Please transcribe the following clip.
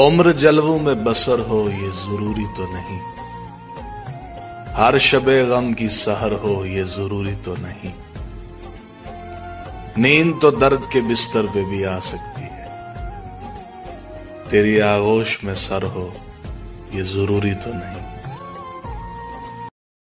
उम्र जलवों में बसर हो, ये ज़रूरी तो नहीं। हर शबे गम की सहर हो, ये ज़रूरी तो नहीं। नींद तो दर्द के बिस्तर पे भी आ सकती है। तेरी आगोश में सर हो, ये ज़रूरी तो नहीं।